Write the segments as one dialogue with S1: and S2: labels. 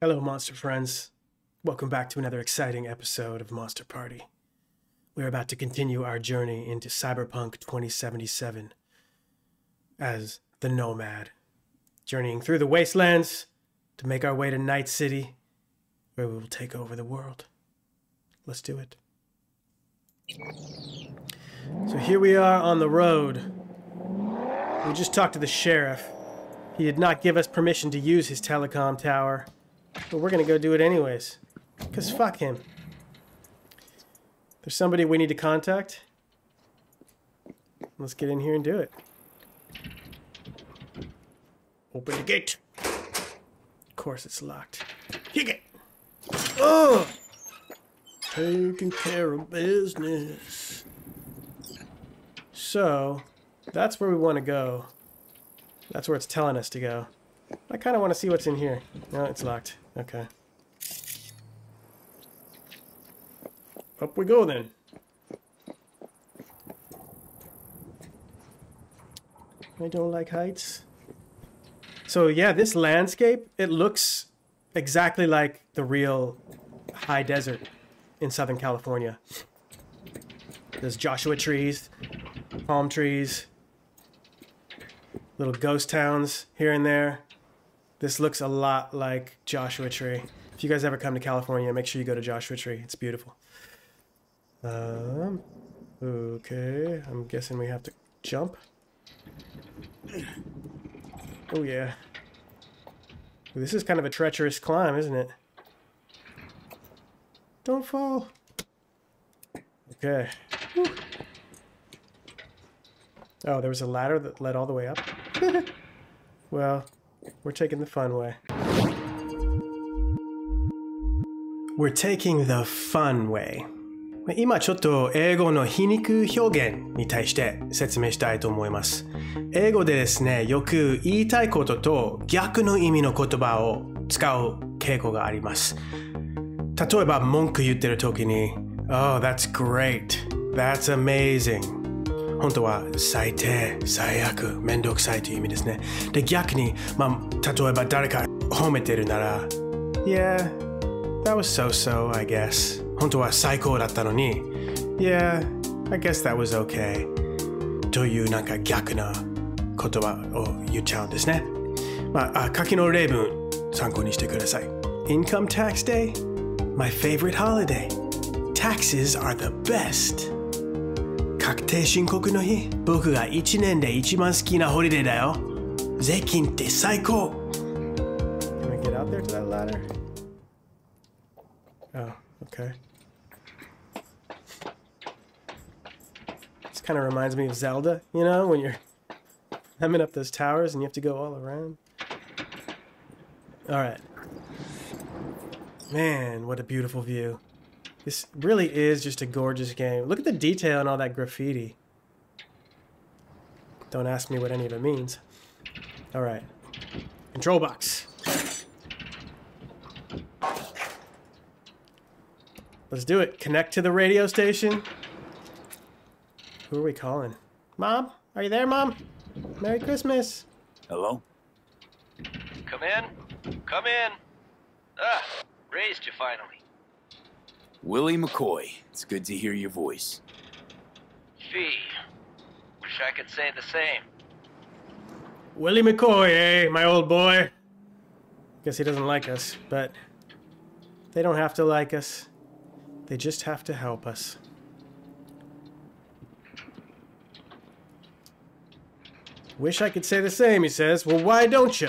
S1: Hello, monster friends. Welcome back to another exciting episode of Monster Party. We're about to continue our journey into Cyberpunk 2077 as the Nomad, journeying through the wastelands to make our way to Night City, where we will take over the world. Let's do it. So here we are on the road. We just talked to the sheriff. He did not give us permission to use his telecom tower. But we're gonna go do it anyways. Because fuck him. There's somebody we need to contact. Let's get in here and do it. Open the gate. Of course it's locked. Kick it. Oh! Taking care of business. So, that's where we want to go. That's where it's telling us to go. I kind of want to see what's in here. No, it's locked. Okay. Up we go then. I don't like heights. So yeah, this landscape, it looks exactly like the real high desert in Southern California. There's Joshua trees, palm trees, little ghost towns here and there. This looks a lot like Joshua Tree. If you guys ever come to California, make sure you go to Joshua Tree. It's beautiful. Um, okay, I'm guessing we have to jump. Oh yeah. This is kind of a treacherous climb, isn't it? Don't fall. Okay. Oh, there was a ladder that led all the way up? well, we're taking the fun way. We're taking the fun way. 今ちょっと英語の皮肉表現に対して説明したいと思います。英語でですね、よく言いたいことと逆の意味の言葉を使う傾向があります。例えば文句言ってる時に Oh, that's great. That's amazing. 本当は最低、最悪、めんどくさいという意味ですね。で、逆に、まあ、例えば誰か褒めてるなら Yeah, that was so-so, I guess. 本当は最高だったのに Yeah, I guess that was okay. というなんか逆な言葉を言っちゃうんですね。まあ、書きの例文参考にしてください。Income Tax Day? My favorite holiday. Taxes are the best. 確定申告の日僕が1年で一番好きなホリデーだよ税金って最高 Can I get out there to that ladder? Oh, okay. This kind of reminds me of Zelda, you know, when you're climbing up those towers and you have to go all around. Alright. Man, what a beautiful view. This really is just a gorgeous game. Look at the detail and all that graffiti. Don't ask me what any of it means. Alright. Control box. Let's do it. Connect to the radio station. Who are we calling? Mom? Are you there, Mom? Merry Christmas.
S2: Hello?
S3: Come in. Come in. Ah, raised you finally.
S2: Willie McCoy. It's good to hear your voice.
S3: Fee. Wish I could say the same.
S1: Willie McCoy, eh, my old boy? Guess he doesn't like us, but they don't have to like us. They just have to help us. Wish I could say the same, he says. Well, why don't you?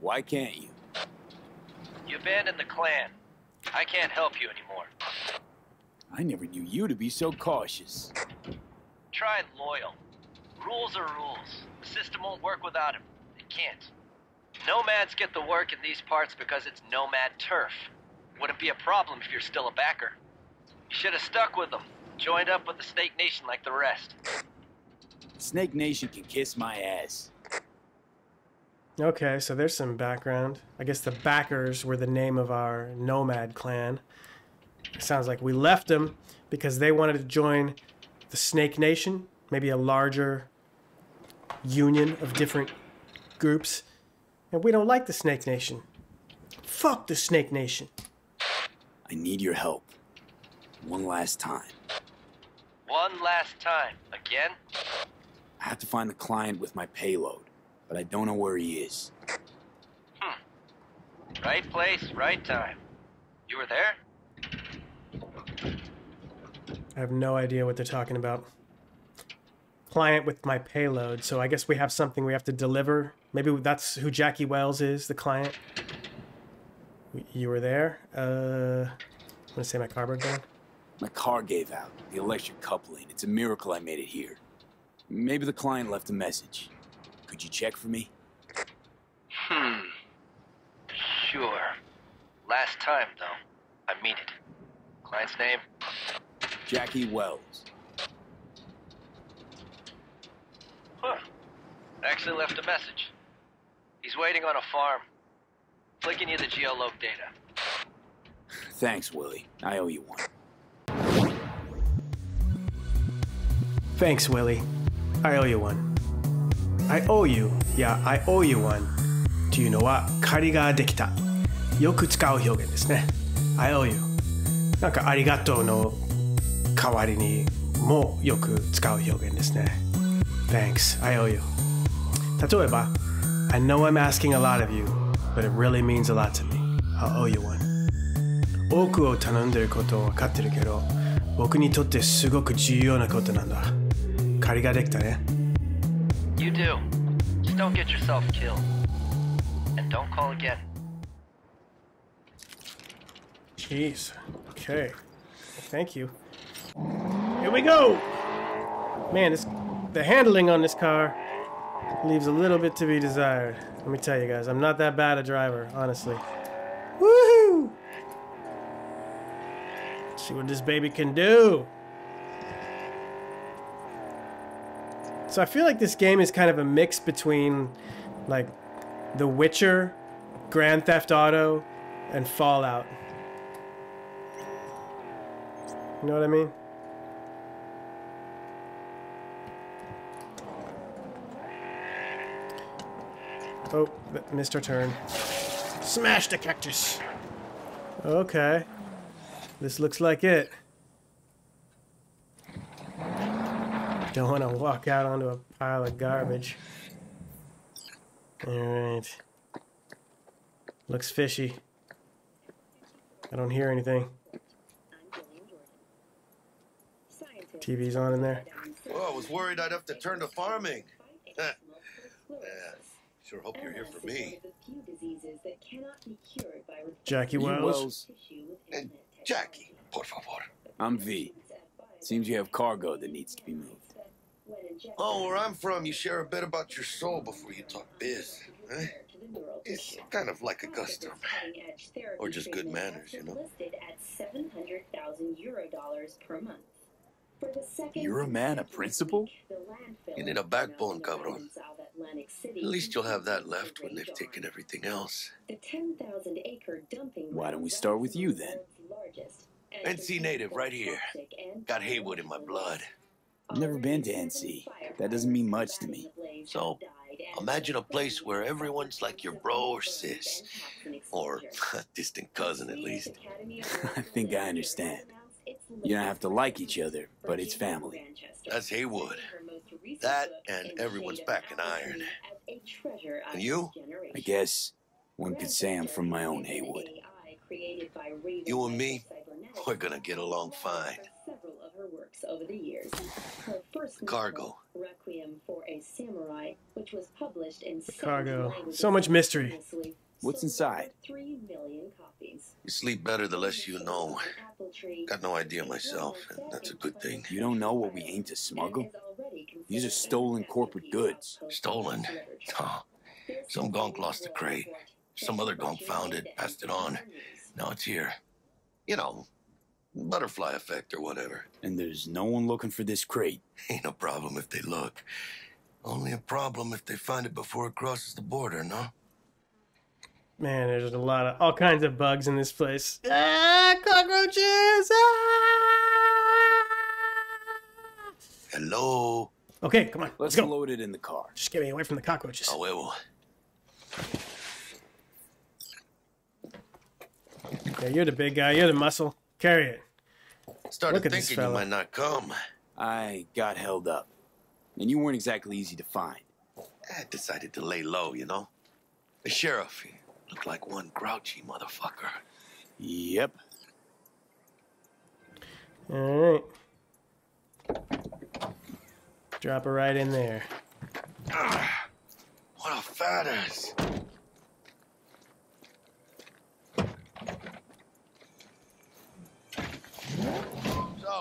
S2: Why can't you?
S3: You abandoned the clan. I can't help you anymore.
S2: I never knew you to be so cautious.
S3: Try loyal. Rules are rules. The system won't work without him. It can't. Nomads get the work in these parts because it's nomad turf. Wouldn't be a problem if you're still a Bakker. You should have stuck with them. Joined up with the Snake Nation like the rest.
S2: Snake Nation can kiss my ass.
S1: Okay, so there's some background. I guess the Bakkers were the name of our nomad clan. It sounds like we left them because they wanted to join the Snake Nation, maybe a larger union of different groups. And we don't like the Snake Nation. Fuck the Snake Nation.
S2: I need your help. One last time.
S3: One last time. Again?
S2: I have to find the client with my payload, but I don't know where he is.
S3: Right place, right time. You were there?
S1: I have no idea what they're talking about. Client with my payload, so I guess we have something we have to deliver. Maybe that's who Jackie Welles is, the client. You were there? Uh, I'm gonna say my car broke down.
S2: My car gave out. The electric coupling. It's a miracle I made it here. Maybe the client left a message. Could you check for me?
S3: Hmm. Sure. Last time, though. I mean it. Client's name?
S2: Jackie Welles.
S3: Huh. Actually left a message. He's waiting on a farm. Flicking you the geoloc data.
S2: Thanks, Willie. I owe you one.
S1: Thanks, Willie. I owe you one. I owe you, yeah, I owe you one っていうのは借りができた。よく使う表現ですね。I owe you。なんかありがとうの代わりにもよく使う表現ですね。Thanks, I owe you。例えば、I know I'm asking a lot of you, but it really means a lot to me. I'll owe you one. 多くを頼んでることは分かってるけど、僕にとってすごく重要なことなんだ。借りができたね。
S3: You do. Just don't get yourself killed. And don't call again.
S1: Jeez. Okay. Thank you. Here we go. Man, this the handling on this car leaves a little bit to be desired. Let me tell you guys, I'm not that bad a driver, honestly. Woohoo! See what this baby can do. So I feel like this game is kind of a mix between like The Witcher, Grand Theft Auto, and Fallout. You know what I mean? Oh, missed our turn. Smash the cactus! Okay. This looks like it. Don't want to walk out onto a pile of garbage. Alright. Looks fishy. I don't hear anything. TV's on in there.
S4: Well, I was worried I'd have to turn to farming. yeah, sure hope you're here for me.
S1: Jackie
S2: You
S1: Welles.
S2: Welles.
S4: And Jackie, por favor.
S2: I'm V. Seems you have cargo that needs to be moved.
S4: Oh, where I'm from, you share a bit about your soul before you talk biz. Eh? It's kind of like a custom. Or just good manners, you know?
S5: Listed at 700,000 euro dollars per month. For the second
S2: You're a man,
S5: of principle?
S4: You need a backbone, cabron.
S5: in South Atlantic City
S4: At least you'll have that left when they've taken everything else.
S5: The 10,000 acre dumping
S2: Why don't we start with you, then?
S5: is the largest and
S4: NC native right here. Got Heywood in my blood.
S2: I've never been to NC. That doesn't mean much to me.
S4: So, Imagine a place where everyone's like your bro or sis. Or a distant cousin, at least.
S2: I think I understand. You don't have to like each other, but it's family.
S4: That's Heywood. That and everyone's back in iron. And you?
S2: I guess one could say I'm from my own Heywood.
S4: You and me, we're gonna get along fine.
S5: Several of her works over the years. Her first
S4: Cargo.
S5: novel, Requiem for a Samurai, which was published in
S1: Cargo. So much mystery.
S2: What's inside?
S5: Three million copies.
S4: You sleep better the less you know. Got no idea myself, and that's a good thing.
S2: You don't know what we aim to smuggle?
S5: and is already
S2: These are stolen corporate goods.
S4: Stolen?
S5: post-literature.
S4: Huh. Some gonk lost the crate. Some other gonk found it, passed it on. Now it's here. You know, butterfly effect or whatever.
S2: And there's no one looking for this crate.
S4: Ain't no problem if they look. Only a problem if they find it before it crosses the border, no?
S1: Man, there's a lot of all kinds of bugs in this place. Ah, cockroaches! Ah!
S4: Hello?
S1: Okay, come on, let's
S2: Let's
S1: go.
S2: load it in the car.
S1: Just get me away from the cockroaches.
S4: A huevo.
S1: Yeah, you're the big guy. You're the muscle. Carry it.
S4: Started
S1: Look at this
S4: thinking you might not come.
S2: I got held up. And you weren't exactly easy to find.
S4: I decided to lay low, you know? The sheriff, he looked like one grouchy motherfucker.
S2: Yep.
S1: All right. Drop it right in there.
S4: What a fat ass.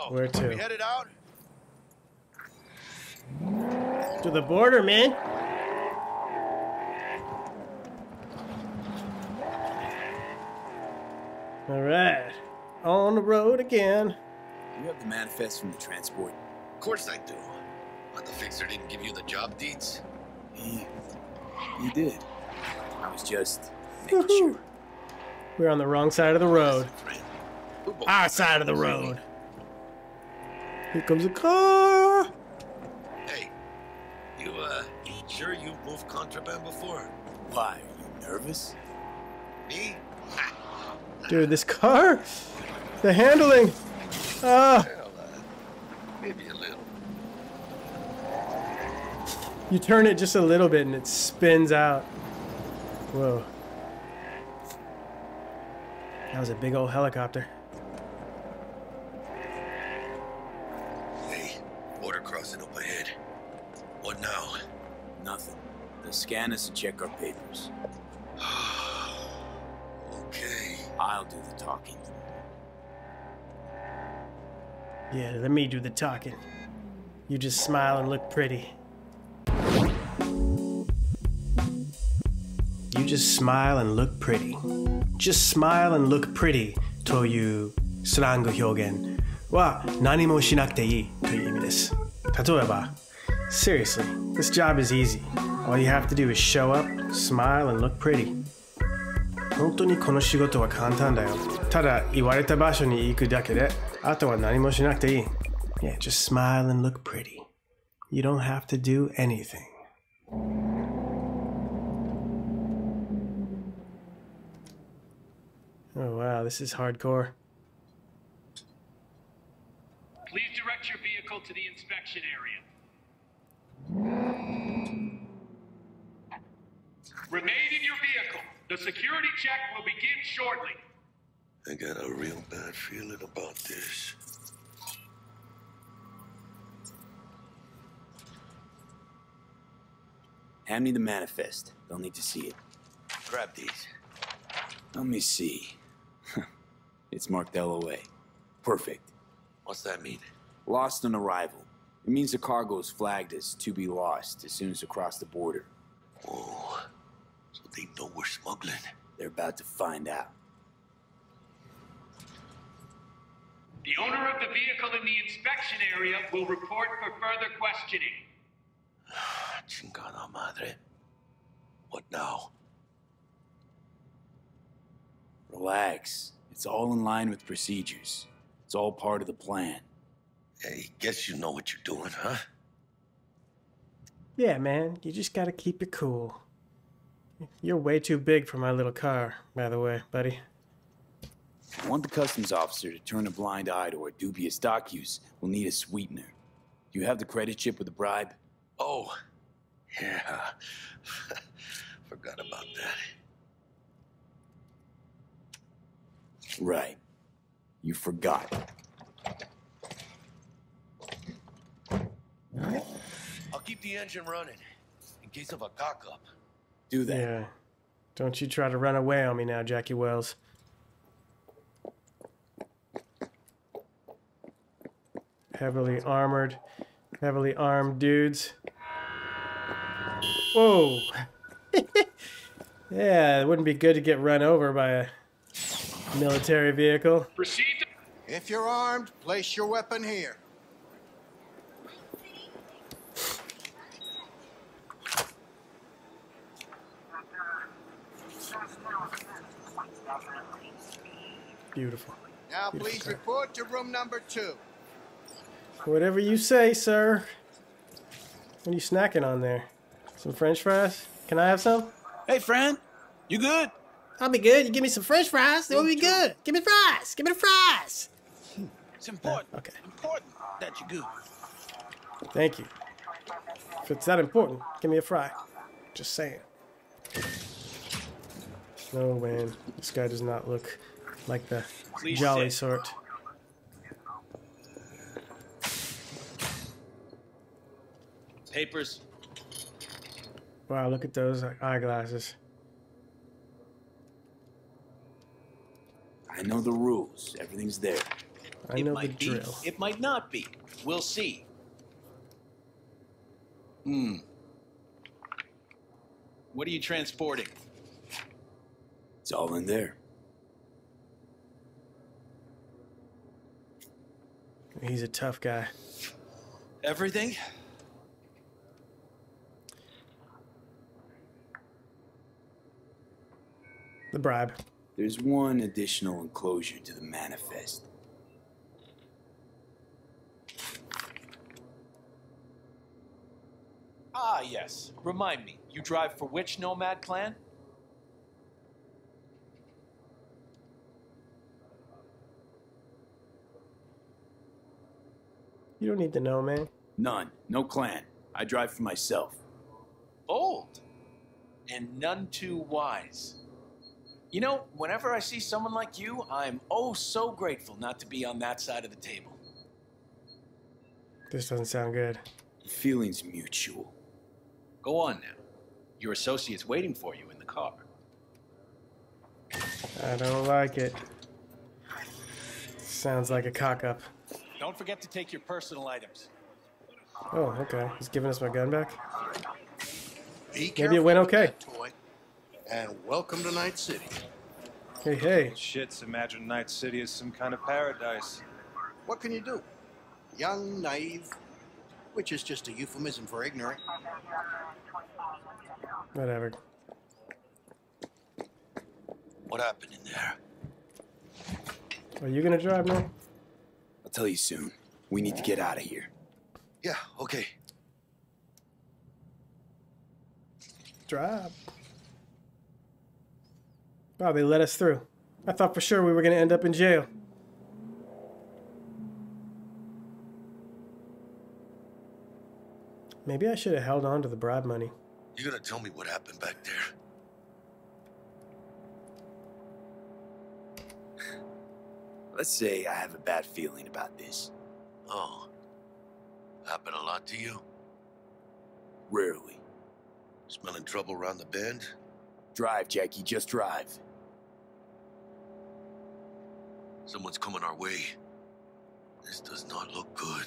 S4: So,
S1: Where to?
S4: we headed out?
S1: To the border, man. All right. On the road again.
S2: You have the manifest from the transport.
S4: Of course I do. But the fixer didn't give you the job deeds?
S2: He. He did. I was just making sure.
S1: We're on the wrong side of the road.
S4: Friend, we're both
S1: Our side of the road. Here comes a car.
S4: Hey, you, uh, sure you've moved contraband before?
S2: Why? Are you nervous?
S4: Me?
S1: Dude, this car. The handling. Ah,
S4: Hell, uh, maybe a little.
S1: you turn it just a little bit and it spins out. Whoa. That was a big old helicopter.
S2: scan us and check our papers.
S4: okay.
S2: I'll do the talking.
S1: Yeah, let me do the talking. You just smile and look pretty. You just smile and look pretty. Just smile and look pretty というスラング表現は何もしなくていいという意味です。例えば、Seriously, this job is easy. All you have to do is show up, smile, and look pretty. 本当にこの仕事は簡単だよ。ただ言われた場所に行くだけで、あとは何もしなくていい。Yeah, just smile and look pretty. You don't have to do anything. Oh wow, this is hardcore.
S6: Please direct your vehicle to the inspection area. Remain in your vehicle. The security check will begin shortly.
S4: I got a real bad feeling about this.
S2: Hand me the manifest. They'll need to see it.
S4: Grab these.
S2: Let me see. it's marked LOA. Perfect.
S4: What's that mean?
S2: Lost on arrival. It means the cargo is flagged as to be lost as soon as it across the border.
S4: Oh, so they know we're smuggling.
S2: They're about to find out.
S6: The owner of the vehicle in the inspection area will report for further questioning.
S4: Chingada madre. What now?
S2: Relax. It's all in line with procedures. It's all part of the plan.
S4: Hey, guess you know what you're doing, huh?
S1: Yeah, man, you just gotta keep it cool. You're way too big for my little car, by the way, buddy.
S2: I want the customs officer to turn a blind eye to our dubious dock use. We'll need a sweetener. Do you have the credit chip with the bribe?
S4: Oh, yeah. Forgot about that.
S2: Right. You forgot.
S4: I'll keep the engine running in case of a cock up.
S2: Do that.
S1: Yeah. Don't you try to run away on me now, Jackie Welles. Heavily armored, heavily armed dudes. Whoa! yeah, it wouldn't be good to get run over by a military vehicle.
S6: Proceed
S7: If you're armed, place your weapon here.
S1: Beautiful.
S7: Now please report to room number two.
S1: Whatever you say, sir. What are you snacking on there? Some french fries? Can I have some?
S2: Hey, friend. You good?
S1: I'll be good. You give me some French fries, they'll be good. Give me fries. Give me the fries.
S8: It's important.
S1: Uh, okay.
S8: Important that you're good.
S1: Thank you. If it's that important, give me a fry. Just saying. No, man. This guy does not look like the
S8: Please
S1: jolly
S8: sit.
S1: sort.
S8: Papers.
S1: Wow, look at those eyeglasses.
S2: I know the rules. Everything's there.
S1: I
S8: it
S1: know the
S8: might be.
S1: drill.
S8: It might not be. We'll see. Hmm. What are you transporting?
S2: It's all in there.
S1: He's a tough guy.
S8: Everything?
S1: The bribe.
S2: There's one additional enclosure to the manifest.
S8: Ah, yes. Remind me, you drive for which nomad clan?
S1: You don't need to know, man.
S2: None. No clan. I drive for myself.
S8: Bold. And none too wise. You know, whenever I see someone like you, I'm oh so grateful not to be on that side of the table.
S1: This doesn't sound good.
S2: The feeling's mutual.
S8: Go on now. Your associate's waiting for you in the car.
S1: I don't like it. Sounds like a cock up.
S8: Don't forget to take your personal items.
S1: Oh, okay. He's giving us my gun back.
S7: Be
S1: Maybe it went okay.
S7: toy. And welcome to Night City.
S1: Hey, hey.
S9: Shits, imagine Night City is some kind of paradise.
S7: What can you do? Young, naive, which is just a euphemism for ignorant.
S1: Whatever.
S4: What happened in there?
S1: Are you gonna drive now?
S2: I'll tell you soon. We need to get out of here.
S4: Yeah, okay.
S1: Drive. Wow, they let us through. I thought for sure we were gonna end up in jail. Maybe I should have held on to the bribe money.
S4: You're gonna tell me what happened back there?
S2: Let's say I have a bad feeling about this.
S4: Oh. Happened a lot to you?
S2: Rarely.
S4: Smelling trouble around the bend?
S2: Drive, Jackie, just drive.
S4: Someone's coming our way. This does not look good.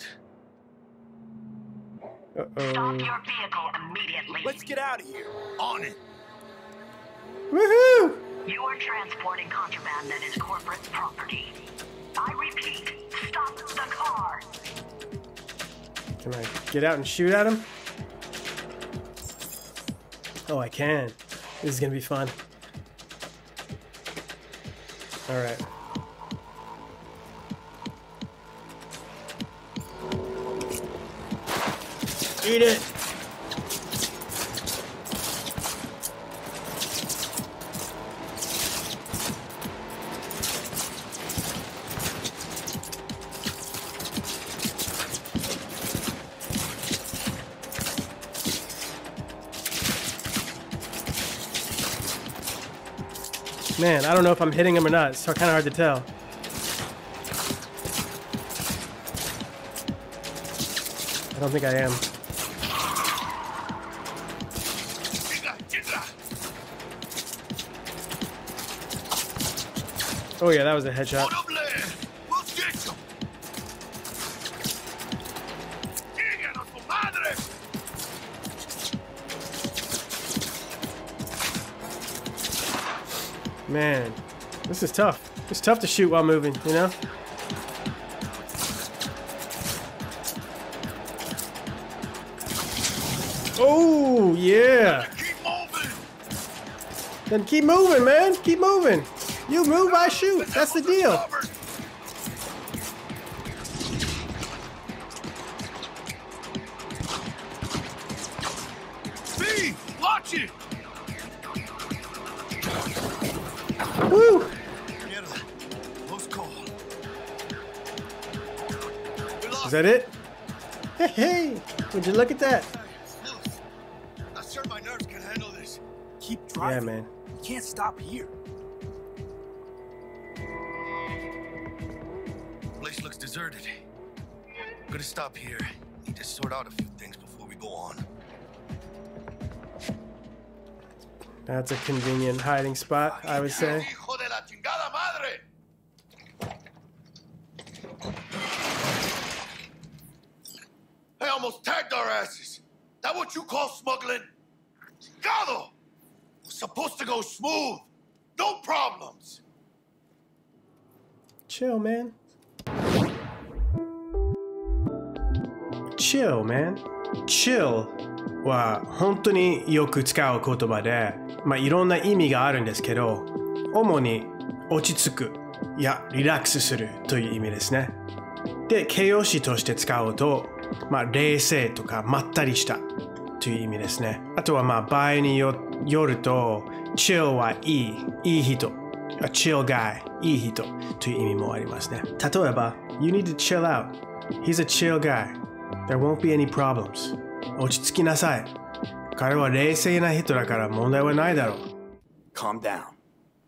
S1: Uh
S10: Stop
S1: oh.
S10: your vehicle immediately.
S2: Let's get out of here.
S4: On it!
S1: Woohoo!
S10: You are transporting contraband that is corporate property. I repeat, stop the car.
S1: Can I get out and shoot at him? Oh, I can. This is gonna be fun. Alright. Eat it! Man, I don't know if I'm hitting him or not. It's kind of hard to tell. I don't think I am. Oh yeah, that was a headshot. This is tough. It's tough to shoot while moving, you know? Oh, yeah.
S4: Keep moving!
S1: Then keep moving, man. Keep moving. You move, I shoot. That's the deal. That it? Hey, hey! Would you look at that?
S4: Not sure my nerves can handle this.
S2: Keep
S1: Yeah, man.
S2: You can't stop here.
S4: Place looks deserted. Gonna stop here. Need to sort out a few things before we go on.
S1: That's a convenient hiding spot, I would say.
S4: Almost tagged our asses. That what you call smuggling? Chingado! Was supposed to go smooth. No problems.
S1: Chill, man. Chill, man. Chill は本当によく使う言葉で、まあ、いろんな意味があるんですけど、主に落ち着くいやリラックスするという意味ですね。で、形容詞として使うと、まあ、冷静とかまったりしたという意味ですね。あとはまあ場合によよると、chill はいい、いい人。A chill guy いい人という意味もありますね。例えば、You need to chill out. He's a chill guy. There won't be any problems. 落ち着きなさい。彼は冷静な人だから問題はないだろう。
S2: Calm down.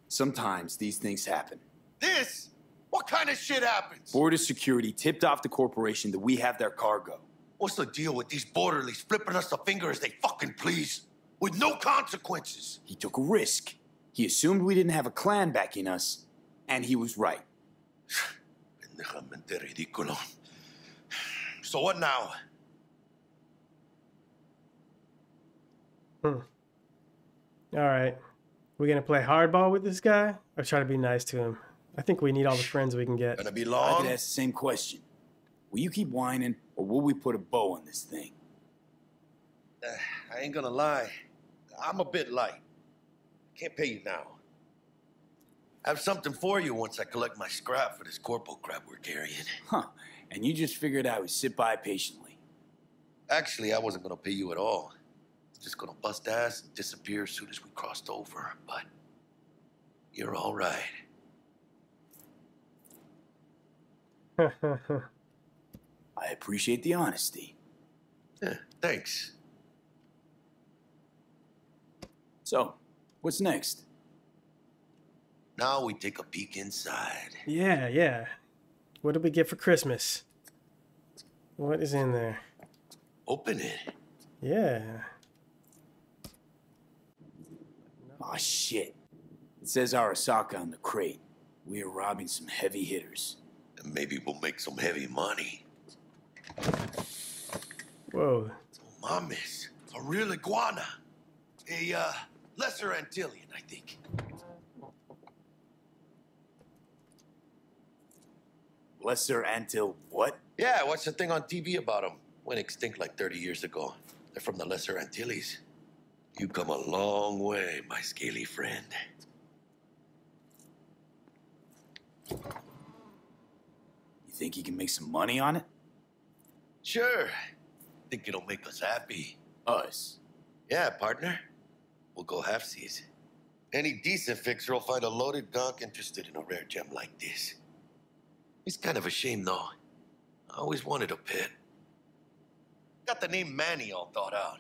S2: Sometimes these things happen.
S4: This? What kind of shit happens?
S2: Border security tipped off the corporation that we have their cargo.
S4: What's the deal with these borderlies flipping us the finger as they fucking please? With no consequences.
S2: He took a risk. He assumed we didn't have a clan backing us, and he was right.
S4: Pendejamente ridículo. So what now? Hmm.
S1: All right. We're going to play hardball with this guy or try to be nice to him? I think we need all the friends we can get.
S4: Gonna be long.
S2: I
S4: long?
S2: could ask the same question. Will you keep whining, or will we put a bow on this thing?
S4: Uh, I ain't gonna lie. I'm a bit light. Can't pay you now. I have something for you once I collect my scrap for this corporal crap we're carrying.
S2: Huh. And you just figured I would sit by patiently.
S4: Actually, I wasn't gonna pay you at all. Just gonna bust ass and disappear as soon as we crossed over, but you're all right.
S2: I appreciate the honesty.
S4: Yeah, thanks.
S2: So, what's next?
S4: Now we take a peek inside.
S1: yeah, yeah. What did we get for Christmas? What is in there?
S4: Open it.
S1: Yeah.
S2: Aw, shit. It says Arasaka on the crate. We are robbing some heavy hitters.
S4: And maybe we'll make some heavy money.
S1: Whoa.
S4: Mames, a real iguana. A uh, lesser Antillean, I think.
S2: Lesser Antil what?
S4: Yeah, I watched a thing on TV about them. Went extinct like 30 years ago. They're from the Lesser Antilles. You come a long way, my scaly friend.
S2: Think you can make some money on it?
S4: Sure. Think it'll make us happy.
S2: Us.
S4: Yeah, partner. We'll go halfsies. Any decent fixer will find a loaded gonk interested in a rare gem like this. It's kind of a shame, though. I always wanted a pet. Got the name Manny all thought out.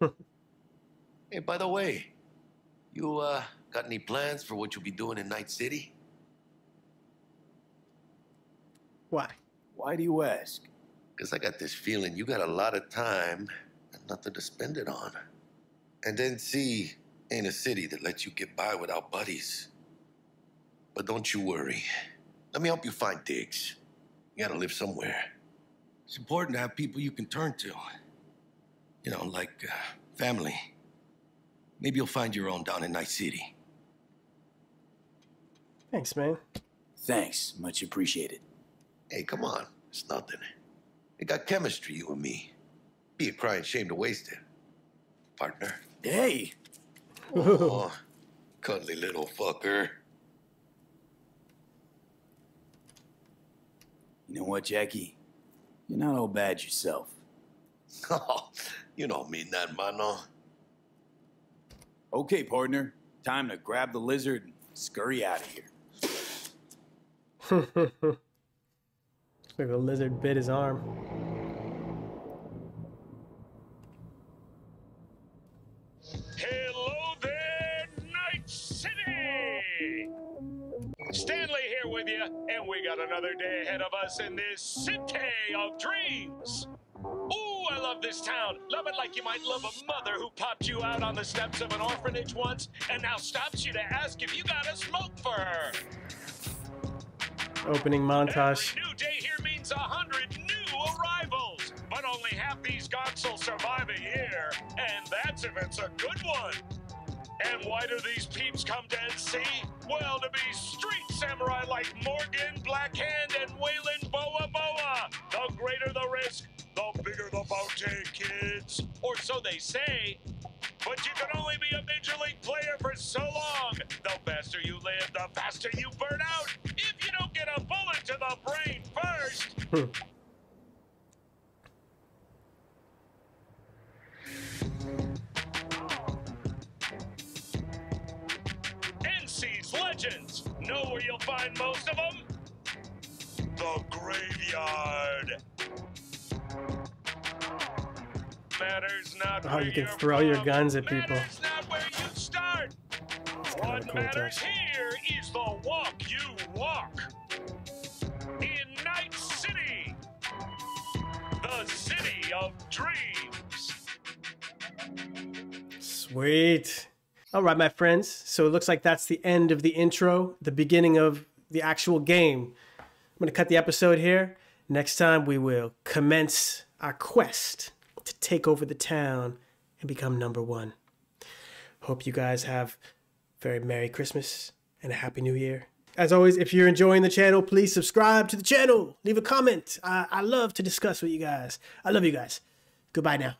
S4: hey, by the way, you, uh, got any plans for what you'll be doing in Night City?
S1: Why?
S2: Why do you ask?
S4: Because I got this feeling you got a lot of time and nothing to spend it on. And NC ain't a city that lets you get by without buddies. But don't you worry. Let me help you find digs. You gotta live somewhere. It's important to have people you can turn to. You know, like uh, family. Maybe you'll find your own down in Night City.
S1: Thanks, man.
S2: Thanks. Much appreciated.
S4: Hey, come on. It's nothing. We got chemistry, you and me. Be a crying shame to waste it. Partner.
S2: Hey!
S4: Oh, cuddly little fucker.
S2: You know what, Jackie? You're not all bad yourself.
S4: Oh, you don't mean that, mano.
S2: Okay, partner. Time to grab the lizard and scurry out of here.
S1: like a lizard bit his arm.
S11: Hello there, Night City! Stanley here with you, and we got another day ahead of us in this city of dreams. Ooh, I love this town. Love it like you might love a mother who popped you out on the steps of an orphanage once and now stops you to ask if you got a smoke for her.
S1: Opening montage.
S11: A hundred new arrivals, but only half these gonks will survive a year, and that's if it's a good one. And why do these peeps come to NC? Well, to be street samurai like Morgan, Blackhand, and Weyland Boa Boa. The greater the risk, the bigger the bounty, kids. Or so they say. But you can only be a major league player for so long. The faster you live, the faster you burn out. If don't get a bullet to the brain first. NC's legends. Know where you'll find most of them? The graveyard. Matters not
S1: How
S11: where
S1: you can throw your guns at people.
S11: Matters not where you start. What
S1: cool
S11: matters
S1: touch.
S11: here
S1: Sweet. All right, my friends. So it looks like that's the end of the intro, the beginning of the actual game. I'm going to cut the episode here. Next time, we will commence our quest to take over the town and become number one. Hope you guys have a very Merry Christmas and a Happy New Year. As always, if you're enjoying the channel, please subscribe to the channel. Leave a comment. I, I love to discuss with you guys. I love you guys. Goodbye now.